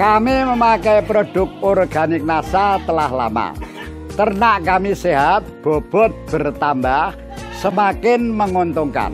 Kami memakai produk organik NASA telah lama. Ternak kami sehat, bobot bertambah, semakin menguntungkan.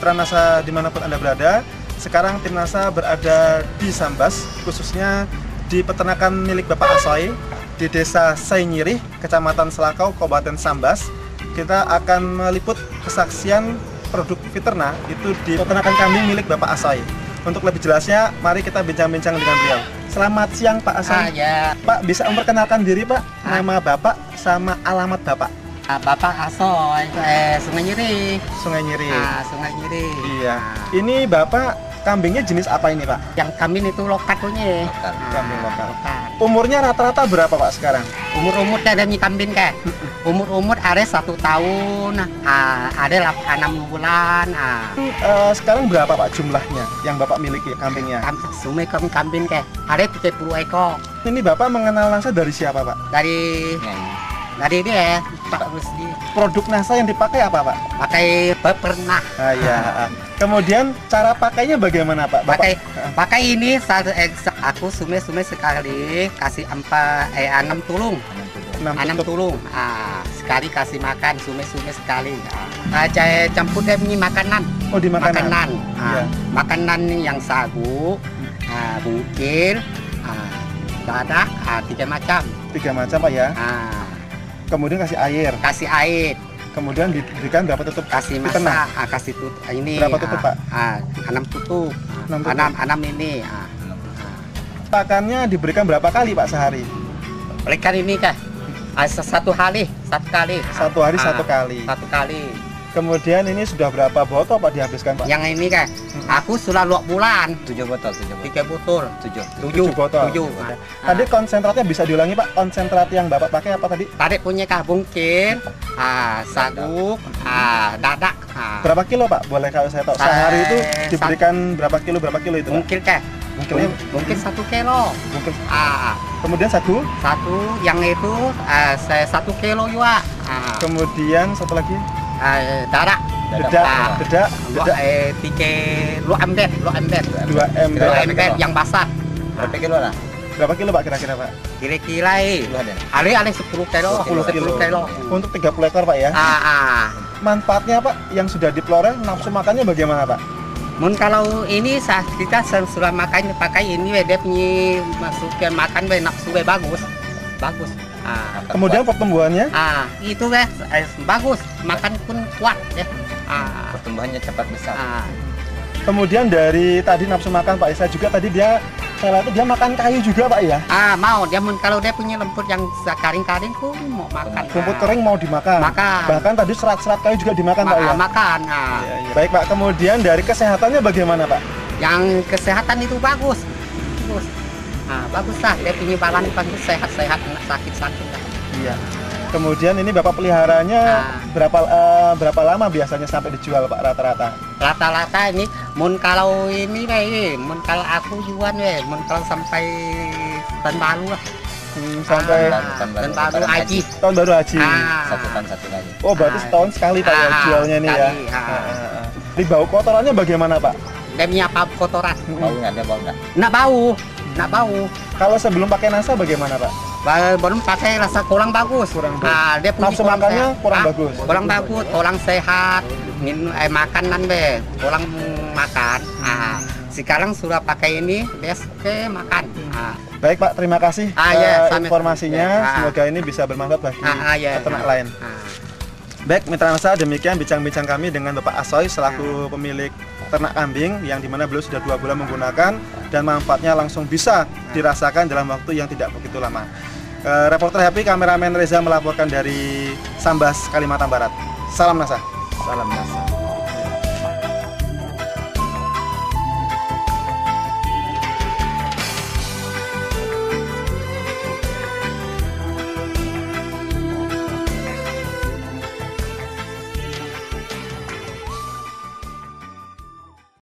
Mitra NASA di mana pun Anda berada, sekarang tim NASA berada di Sambas, khususnya di peternakan milik Bapak Asoy di Desa Sainyirih, Kecamatan Selakau, Kabupaten Sambas. Kita akan meliput kesaksian produk Fiterna itu di peternakan kambing milik Bapak Asoy. Untuk lebih jelasnya, mari kita bincang-bincang dengan beliau. Selamat siang Pak Asoy. Ah, ya. Pak, bisa memperkenalkan diri Pak? Ah. Nama Bapak sama alamat Bapak? Ah, Bapak Asoy, eh, Sungai Nyiri. Sungai Nyirih. Ah, Sungai Nyiri. Iya. Ah, Ini Bapak kambingnya jenis apa ini Pak? yang kambing itu lokat punya. Ah, Kambing lokal. lokat. Umurnya rata-rata berapa Pak sekarang? Umur-umur ada nih kambing ke? Umur-umur ada satu tahun, ah, ada enam bulan. Ah. Eh, sekarang berapa Pak jumlahnya yang Bapak miliki kambingnya? Kam- Sungai kambing kambing ke? Ada 30 ekor Ini Bapak mengenal NASA dari siapa Pak? dari dari dia Pak Rusdi Produk NASA yang dipakai apa Pak? pakai pernah Ah, iya. Kemudian cara pakainya bagaimana Pak? Bapak, pakai pakai ini satu eh, aku sume-sume sekali kasih empat eh enam tulung enam tulung ah, sekali kasih makan sume-sume sekali ah, ah, campur punya makanan Oh di makanan. makanan ah, Iya. makanan yang sagu ah, bungkil ah, dadak ah, tiga macam Tiga macam Pak ya. ah, Kemudian kasih air. kasih air Kemudian diberikan berapa tutup? kasih masak ah, kasih tut ini Berapa tutup, ah, Pak? ah, enam tutup Enam tutup. enam enam ini ah. Pakannya diberikan berapa kali Pak sehari? Berikan ini kah? Ah, satu hari, satu kali. Satu hari Ah, satu kali. Satu kali. Kemudian ini sudah berapa botol Pak dihabiskan Pak? Yang ini kah? Aku sudah dua bulan, tujuh botol tujuh botol tiga botol, tujuh tujuh, Tujuh botol. tujuh. Oke. Ah, Tadi konsentratnya bisa diulangi Pak. Konsentrat yang Bapak pakai apa tadi? Tarik punya kah bungkil, ah, sagu, ah, dadak, ah, Berapa kilo Pak? Boleh kalau saya tahu. Sehari itu diberikan berapa kilo berapa kilo itu Pak? bungkil kah? Mungkin Mungkin satu kilo. mungkin. Ah, Kemudian sagu, satu yang itu ah, saya satu kilo juga. Ah, kemudian satu lagi ah, dadak. dedak, dedak, Lu dedak eh tiga lu ember, lu ember. dua ember. ember yang basah. berapa kilo lah Berapa kilo Pak kira-kira Pak? Kira-kira eh. kilo ada Ali ali 10 kilo, 10 10 kilo. Untuk 30 ekor Pak ya. Ah, ah. Manfaatnya Pak yang sudah dipelore nafsu makannya bagaimana Pak? Mun kalau ini saat kita sudah makan pakai ini we, dia punya masukkan makan we nafsu bagus. Bagus. Ah. Kemudian pertumbuhannya Ah, itu eh, bagus. Makan pun kuat ya. Ah. pertumbuhannya cepat besar Ah. Kemudian dari tadi nafsu makan Pak Isa juga tadi dia saya lihat dia makan kayu juga Pak ya. Ah, mau dia mun kalau dia punya lemput yang karing-karing pun mau makan. Rumput Ah. kering mau dimakan. Makan. Bahkan tadi serat-serat kayu juga dimakan Ma- Pak ya. ah, makan. Ah. Iya, iya. Baik Pak, kemudian dari kesehatannya bagaimana Pak? Yang kesehatan itu bagus. Bagus. Ah, bagus lah. Dia punya balan bagus sehat-sehat, nggak sakit-sakit lah. Iya. Kemudian ini Bapak peliharanya Ah. berapa eh, berapa lama biasanya sampai dijual Pak rata-rata? Rata-rata ini, mun kalau ini nih, mun kalau aku jual nih, mun kalau sampai tahun baru lah. Hmm, sampai Ah, tahun baru, tahun baru haji. tahun baru haji. Ah. satu ton satu lagi Oh, berarti Ah. setahun sekali Pak ya Ah, jualnya ini ya. sekali, ah. Ah, ah, ah. Di bau kotorannya bagaimana Pak? Punya apa kotoran. bau nggak ada bau nggak Nak bau, nak bau. Kalau sebelum pakai nasa bagaimana Pak? Belum pakai rasa kurang bagus. Kurang bagus. Ah, dia kurang makannya sehat. kurang Ah, bagus. Kurang bagus, kurang sehat. Minum eh makanan be, kurang makan. Ah, sekarang sudah pakai ini, ke makan. Ah, Baik Pak, terima kasih Ah, ya, sama- informasinya. ya, ah. Semoga ini bisa bermanfaat bagi ah, ah, ya. peternak lain. Ah. Baik, mitra nasa demikian bincang-bincang kami dengan Bapak Asoy selaku pemilik ternak kambing yang di mana beliau sudah dua bulan menggunakan dan manfaatnya langsung bisa dirasakan dalam waktu yang tidak begitu lama. Eh, reporter Happy, kameramen Reza melaporkan dari Sambas, Kalimantan Barat. Salam Nasa. salam nasa